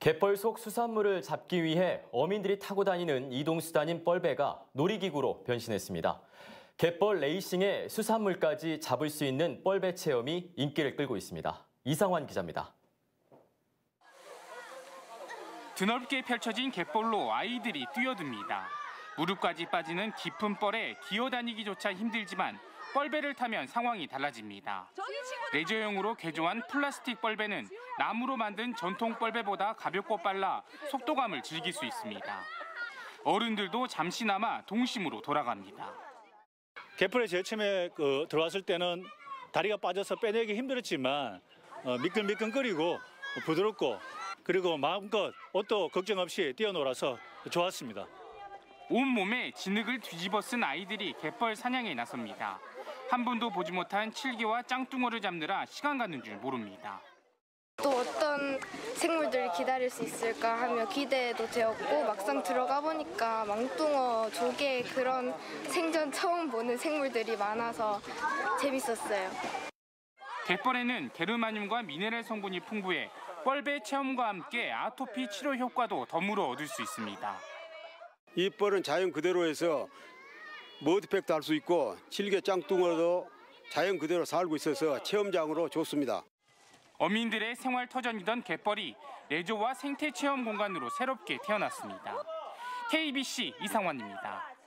갯벌 속 수산물을 잡기 위해 어민들이 타고 다니는 이동수단인 뻘배가 놀이기구로 변신했습니다. 갯벌 레이싱에 수산물까지 잡을 수 있는 뻘배 체험이 인기를 끌고 있습니다. 이상환 기자입니다. 드넓게 펼쳐진 갯벌로 아이들이 뛰어듭니다. 무릎까지 빠지는 깊은 뻘에 기어다니기조차 힘들지만 뻘배를 타면 상황이 달라집니다. 레저용으로 개조한 플라스틱 뻘배는 나무로 만든 전통 뻘배보다 가볍고 빨라 속도감을 즐길 수 있습니다. 어른들도 잠시나마 동심으로 돌아갑니다. 갯벌에 제일 처음에 그 들어왔을 때는 다리가 빠져서 빼내기 힘들었지만 어, 미끈미끈거리고 부드럽고 그리고 마음껏 옷도 걱정 없이 뛰어놀아서 좋았습니다. 온몸에 진흙을 뒤집어 쓴 아이들이 갯벌 사냥에 나섭니다. 한 번도 보지 못한 칠개와 짱뚱어를 잡느라 시간 가는 줄 모릅니다. 또 어떤 생물들을 기다릴 수 있을까 하며 기대도 되었고 막상 들어가 보니까 망둥어, 조개 그런 생전 처음 보는 생물들이 많아서 재밌었어요. 갯벌에는 게르마늄과 미네랄 성분이 풍부해 뻘배 체험과 함께 아토피 치료 효과도 덤으로 얻을 수 있습니다. 이 뻘은 자연 그대로에서 머드팩도 할 수 있고 칠개 짱뚱어도 자연 그대로 살고 있어서 체험장으로 좋습니다. 어민들의 생활 터전이던 갯벌이 레저와 생태 체험 공간으로 새롭게 태어났습니다. KBC 이상환입니다.